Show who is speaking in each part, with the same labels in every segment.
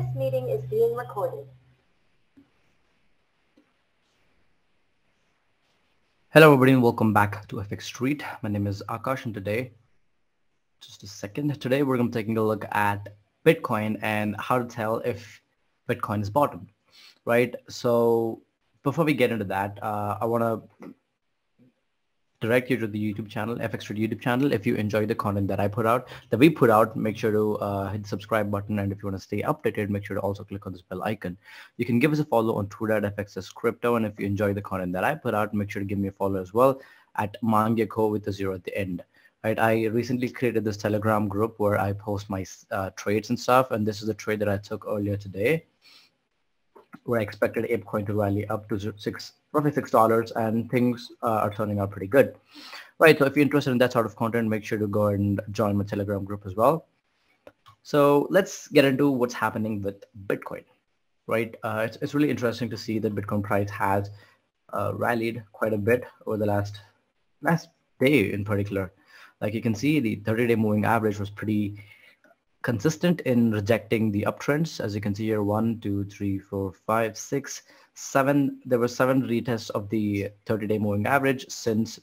Speaker 1: This meeting is being recorded.
Speaker 2: Hello everybody and welcome back to FX Street. My name is Akash and today, just a second, today we're going to be taking a look at Bitcoin and how to tell if Bitcoin is bottomed, right? So before we get into that, uh, I want to direct you to the YouTube channel, FX Street YouTube channel. If you enjoy the content that I put out, that we put out, make sure to uh, hit the subscribe button. And if you want to stay updated, make sure to also click on this bell icon. You can give us a follow on Twitter at FXS Crypto. And if you enjoy the content that I put out, make sure to give me a follow as well at Mangyako with a zero at the end. Right, I recently created this Telegram group where I post my uh, trades and stuff. And this is a trade that I took earlier today where I expected ApeCoin to rally up to six, roughly six dollars, and things uh, are turning out pretty good. Right. So if you're interested in that sort of content, make sure to go and join my Telegram group as well. So let's get into what's happening with Bitcoin. Right. Uh, it's it's really interesting to see that Bitcoin price has uh, rallied quite a bit over the last last day in particular. Like you can see, the 30-day moving average was pretty consistent in rejecting the uptrends. As you can see here, one, two, three, four, five, six, seven. There were seven retests of the 30-day moving average since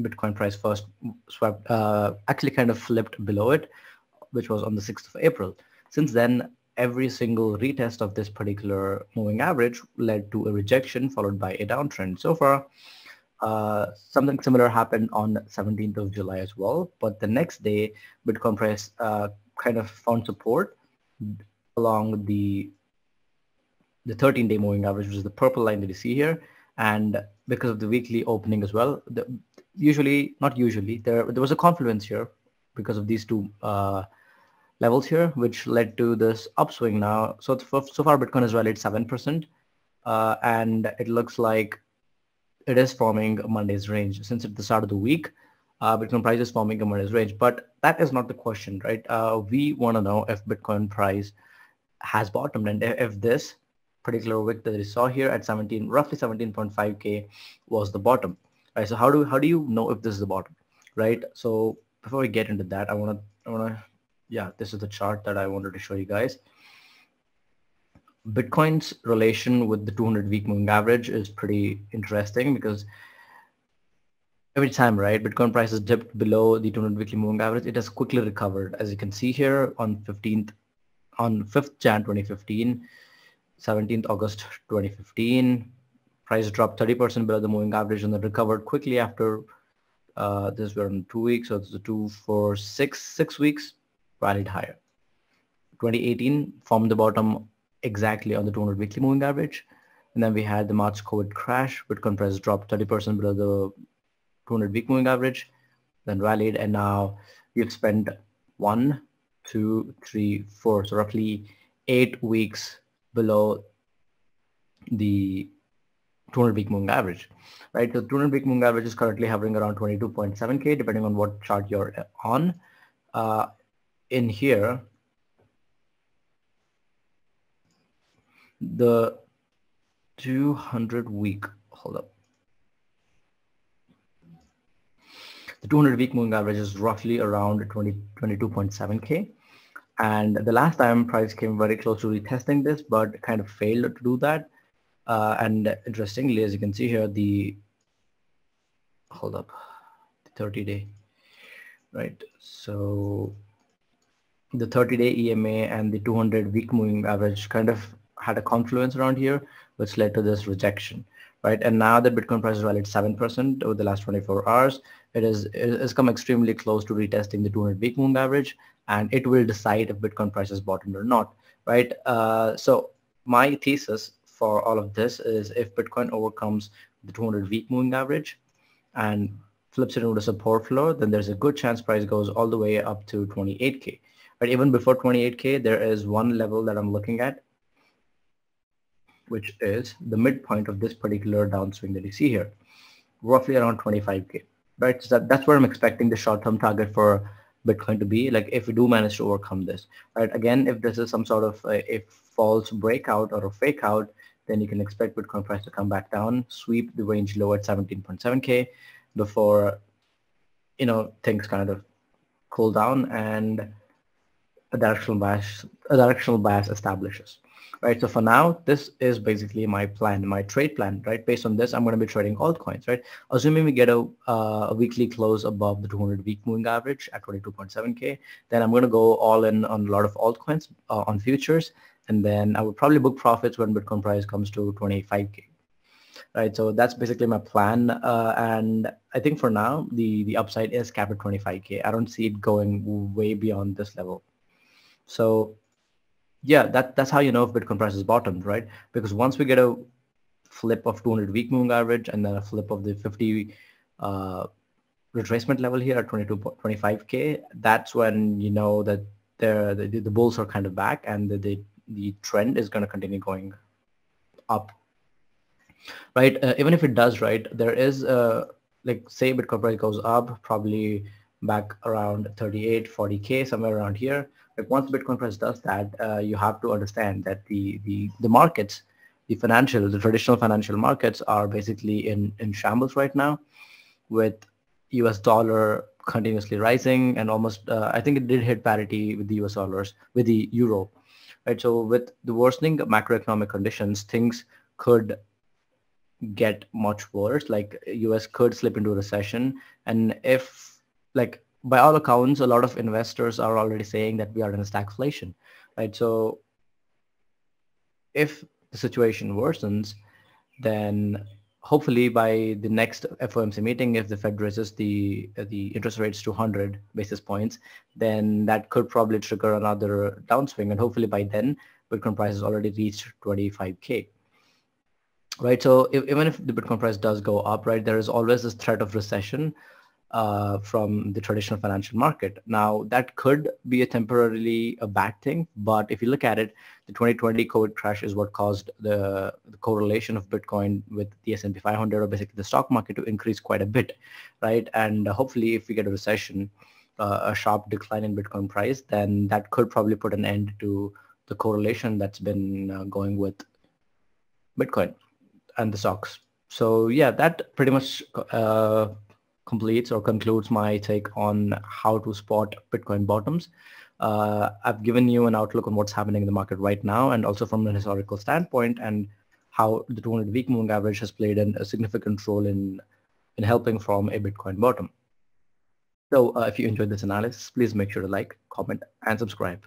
Speaker 2: Bitcoin price first swept, uh, actually kind of flipped below it, which was on the 6th of April. Since then, every single retest of this particular moving average led to a rejection followed by a downtrend. So far, uh, something similar happened on 17th of July as well. But the next day, Bitcoin price uh, kind of found support along the the 13 day moving average, which is the purple line that you see here. And because of the weekly opening as well, the, usually, not usually, there, there was a confluence here because of these two uh, levels here, which led to this upswing now. So, so far, Bitcoin has rallied 7%. Uh, and it looks like it is forming Monday's range. Since at the start of the week, uh, Bitcoin price is forming a Monday's range. But that is not the question, right? Uh, we want to know if Bitcoin price has bottomed and if this particular wick that we saw here at 17, roughly 17.5k was the bottom, right? So how do how do you know if this is the bottom, right? So before we get into that, I want to I want to yeah, this is the chart that I wanted to show you guys. Bitcoin's relation with the 200 week moving average is pretty interesting because every time, right, Bitcoin price has dipped below the 200 weekly moving average, it has quickly recovered. As you can see here on 15th, on 5th Jan 2015, 17th August 2015, price dropped 30% below the moving average and then recovered quickly after uh, this were in two weeks, so it's a two for six, six weeks, rallied higher. 2018 formed the bottom exactly on the 200 weekly moving average. And then we had the March COVID crash, Bitcoin price dropped 30% below the 200 week moving average, then rallied, and now we've spent one, two, three, four, so roughly eight weeks below the 200 week moving average, right? So 200 week moving average is currently hovering around 22.7K, depending on what chart you're on. Uh, in here, the 200 week, hold up. The 200 week moving average is roughly around 20, 22.7K. And the last time price came very close to retesting this, but kind of failed to do that. Uh, and interestingly, as you can see here, the, hold up, the 30 day, right? So the 30 day EMA and the 200 week moving average kind of had a confluence around here, which led to this rejection right? And now that Bitcoin price has rallied 7% over the last 24 hours, it is it has come extremely close to retesting the 200 week moving average, and it will decide if Bitcoin price is bottomed or not, right? Uh, so my thesis for all of this is if Bitcoin overcomes the 200 week moving average and flips it into the support floor, then there's a good chance price goes all the way up to 28K. But even before 28K, there is one level that I'm looking at which is the midpoint of this particular downswing that you see here, roughly around 25K, right? So that, that's where I'm expecting the short-term target for Bitcoin to be, like if we do manage to overcome this, right? Again, if this is some sort of a, a false breakout or a fake out, then you can expect Bitcoin price to come back down, sweep the range low at 17.7K before, you know, things kind of cool down and a directional bias, a directional bias establishes right? So for now, this is basically my plan, my trade plan, right? Based on this, I'm going to be trading altcoins, right? Assuming we get a, uh, a weekly close above the 200 week moving average at 22.7K, then I'm going to go all in on a lot of altcoins uh, on futures. And then I would probably book profits when Bitcoin price comes to 25K. Right, so that's basically my plan, uh, and I think for now the the upside is capped at 25k. I don't see it going way beyond this level. So yeah, that that's how you know if Bitcoin price is bottomed, right? Because once we get a flip of 200 week moving average and then a flip of the 50 uh, retracement level here at 22 25k, that's when you know that the, the bulls are kind of back and the the, the trend is going to continue going up, right? Uh, even if it does, right, there is uh, like say Bitcoin price goes up, probably back around 38, 40k, somewhere around here like once Bitcoin price does that, uh, you have to understand that the, the, the markets, the financial, the traditional financial markets are basically in, in shambles right now with US dollar continuously rising and almost, uh, I think it did hit parity with the US dollars, with the euro, right? So with the worsening macroeconomic conditions, things could get much worse, like US could slip into a recession. And if like by all accounts, a lot of investors are already saying that we are in a stagflation, right? So if the situation worsens, then hopefully by the next FOMC meeting, if the Fed raises the the interest rates to 100 basis points, then that could probably trigger another downswing, and hopefully by then, Bitcoin price has already reached 25k. Right. So if, even if the Bitcoin price does go up, right, there is always this threat of recession uh, from the traditional financial market. Now, that could be a temporarily a bad thing, but if you look at it, the 2020 COVID crash is what caused the, the correlation of Bitcoin with the S&P 500 or basically the stock market to increase quite a bit, right? And hopefully, if we get a recession, uh, a sharp decline in Bitcoin price, then that could probably put an end to the correlation that's been uh, going with Bitcoin and the stocks. So yeah, that pretty much uh, completes or concludes my take on how to spot Bitcoin bottoms. Uh, I've given you an outlook on what's happening in the market right now and also from an historical standpoint and how the 200 week moving average has played a significant role in, in helping from a Bitcoin bottom. So uh, if you enjoyed this analysis, please make sure to like, comment, and subscribe.